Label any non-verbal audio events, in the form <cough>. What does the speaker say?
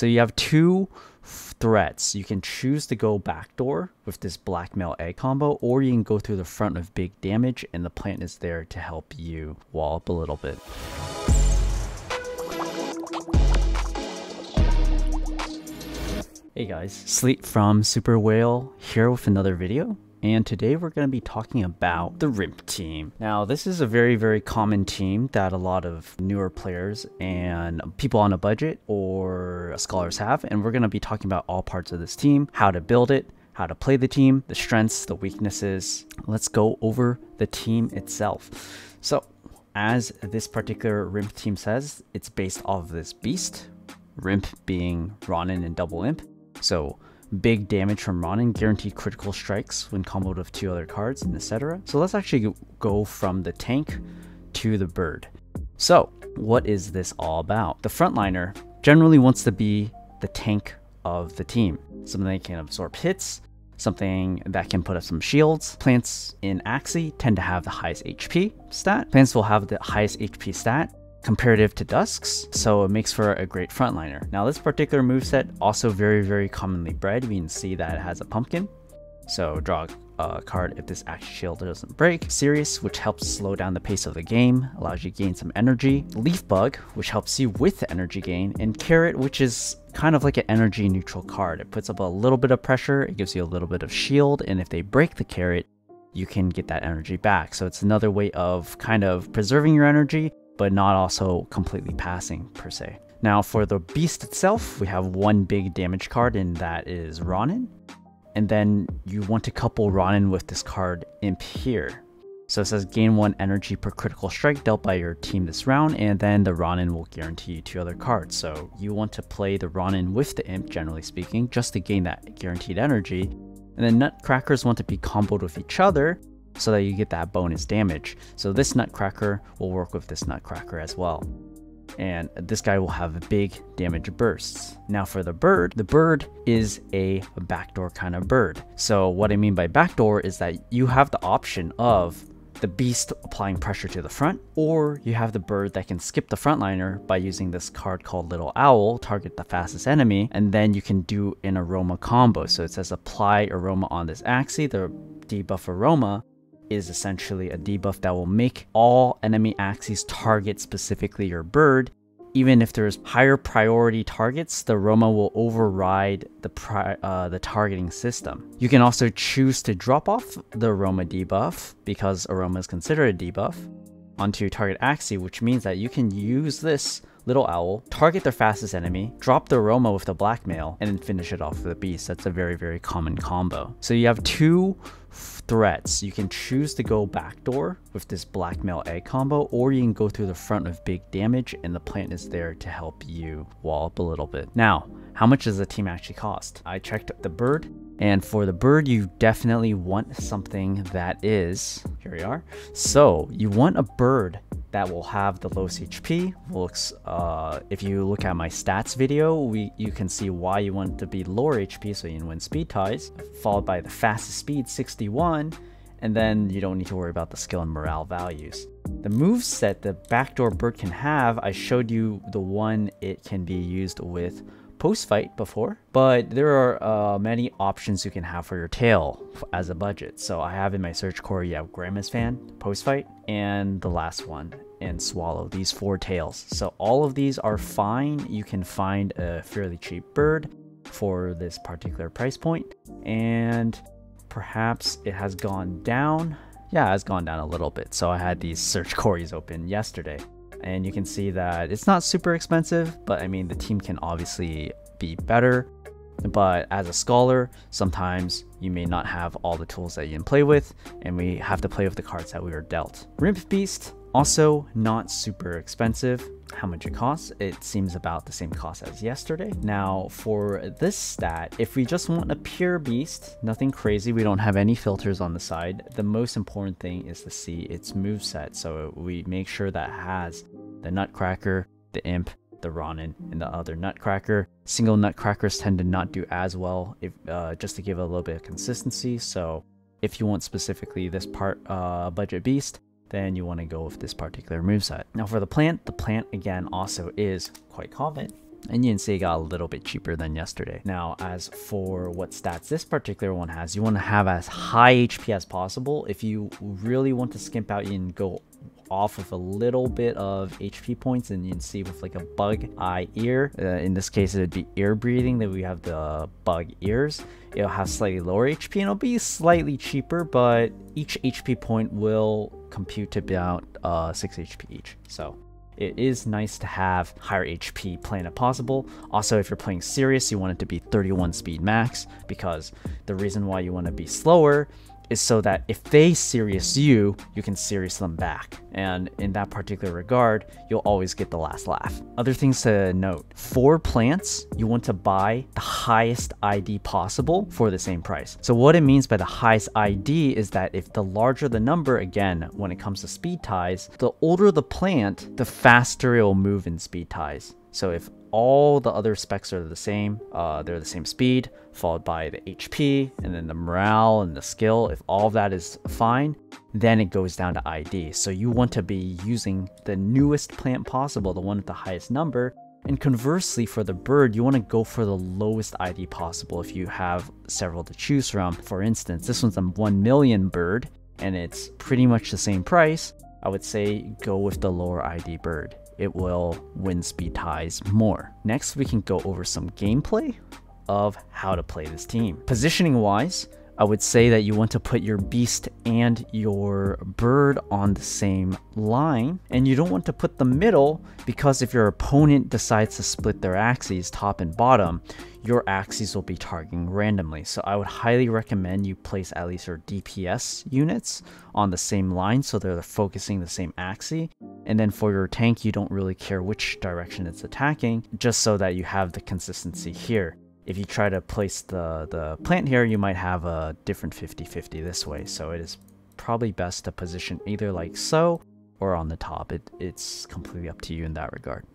So you have two threats. You can choose to go backdoor with this blackmail egg combo, or you can go through the front with big damage, and the plant is there to help you wall up a little bit. Hey guys, Sleet from Super Whale here with another video and today we're going to be talking about the RIMP team. Now, this is a very, very common team that a lot of newer players and people on a budget or scholars have, and we're going to be talking about all parts of this team, how to build it, how to play the team, the strengths, the weaknesses. Let's go over the team itself. So, as this particular RIMP team says, it's based off of this beast, RIMP being Ronin and Double Imp. So, big damage from Ronin, guaranteed critical strikes when comboed with two other cards, and etc. So let's actually go from the tank to the bird. So, what is this all about? The frontliner generally wants to be the tank of the team. Something that can absorb hits, something that can put up some shields. Plants in Axie tend to have the highest HP stat. Plants will have the highest HP stat comparative to Dusks, so it makes for a great frontliner. Now this particular moveset also very, very commonly bred. We can see that it has a pumpkin, so draw a card if this Axie shield doesn't break. Serious, which helps slow down the pace of the game, allows you to gain some energy. Leaf Bug, which helps you with the energy gain. And Carrot, which is kind of like an energy neutral card. It puts up a little bit of pressure, it gives you a little bit of shield, and if they break the Carrot, you can get that energy back. So it's another way of kind of preserving your energy but not also completely passing per se. Now for the beast itself, we have one big damage card and that is Ronin. And then you want to couple Ronin with this card Imp here. So it says gain one energy per critical strike dealt by your team this round, and then the Ronin will guarantee you two other cards. So you want to play the Ronin with the Imp, generally speaking, just to gain that guaranteed energy. And then Nutcrackers want to be comboed with each other, so that you get that bonus damage. So this Nutcracker will work with this Nutcracker as well. And this guy will have big damage bursts. Now for the bird, the bird is a backdoor kind of bird. So what I mean by backdoor is that you have the option of the beast applying pressure to the front, or you have the bird that can skip the frontliner by using this card called Little Owl, target the fastest enemy, and then you can do an aroma combo. So it says apply aroma on this Axie, the debuff aroma, is essentially a debuff that will make all enemy Axies target specifically your bird. Even if there's higher priority targets, the Roma will override the uh, the targeting system. You can also choose to drop off the Roma debuff because Aroma is considered a debuff onto your target Axie, which means that you can use this Little Owl, target their fastest enemy, drop the Roma with the Blackmail, and then finish it off with a Beast. That's a very, very common combo. So you have two threats. You can choose to go backdoor with this blackmail egg combo, or you can go through the front with big damage, and the plant is there to help you wall up a little bit. Now, how much does the team actually cost? I checked the bird, and for the bird, you definitely want something that is, here we are. So you want a bird that will have the lowest HP. Looks, uh, if you look at my stats video, we you can see why you want to be lower HP so you can win speed ties, followed by the fastest speed 61, and then you don't need to worry about the skill and morale values. The move set the backdoor bird can have, I showed you the one it can be used with post-fight before, but there are uh, many options you can have for your tail as a budget. So I have in my search core, you have Grandma's Fan, post-fight, and the last one, and Swallow, these four tails. So all of these are fine. You can find a fairly cheap bird for this particular price point, and perhaps it has gone down. Yeah, it has gone down a little bit. So I had these search <laughs> queries open yesterday and you can see that it's not super expensive, but I mean, the team can obviously be better. But as a scholar, sometimes you may not have all the tools that you can play with, and we have to play with the cards that we are dealt. Rimp Beast, also not super expensive how much it costs. It seems about the same cost as yesterday. Now for this stat, if we just want a pure beast, nothing crazy, we don't have any filters on the side. The most important thing is to see its move set. So we make sure that has the Nutcracker, the Imp, the Ronin, and the other Nutcracker. Single Nutcrackers tend to not do as well, if uh, just to give a little bit of consistency. So if you want specifically this part uh, budget beast, then you want to go with this particular moveset. Now for the plant, the plant again also is quite common. And you can see it got a little bit cheaper than yesterday. Now, as for what stats this particular one has, you want to have as high HP as possible. If you really want to skimp out, you can go off with a little bit of HP points and you can see with like a bug eye ear. Uh, in this case it would be ear breathing that we have the bug ears. It'll have slightly lower HP and it'll be slightly cheaper but each HP point will compute to about uh, 6 HP each. So it is nice to have higher HP planet possible. Also, if you're playing serious, you want it to be 31 speed max because the reason why you want to be slower is so that if they serious you, you can serious them back. And in that particular regard, you'll always get the last laugh. Other things to note for plants, you want to buy the highest ID possible for the same price. So, what it means by the highest ID is that if the larger the number, again, when it comes to speed ties, the older the plant, the faster it will move in speed ties. So if all the other specs are the same, uh, they're the same speed, followed by the HP, and then the morale and the skill, if all that is fine, then it goes down to ID. So you want to be using the newest plant possible, the one with the highest number, and conversely, for the bird, you want to go for the lowest ID possible if you have several to choose from. For instance, this one's a 1 million bird, and it's pretty much the same price. I would say go with the lower ID bird it will win speed ties more. Next, we can go over some gameplay of how to play this team. Positioning wise, I would say that you want to put your beast and your bird on the same line, and you don't want to put the middle because if your opponent decides to split their Axies, top and bottom, your Axies will be targeting randomly. So I would highly recommend you place at least your DPS units on the same line so they're focusing the same axis. And then for your tank, you don't really care which direction it's attacking, just so that you have the consistency here if you try to place the, the plant here, you might have a different 50-50 this way. So it is probably best to position either like so or on the top. It, it's completely up to you in that regard.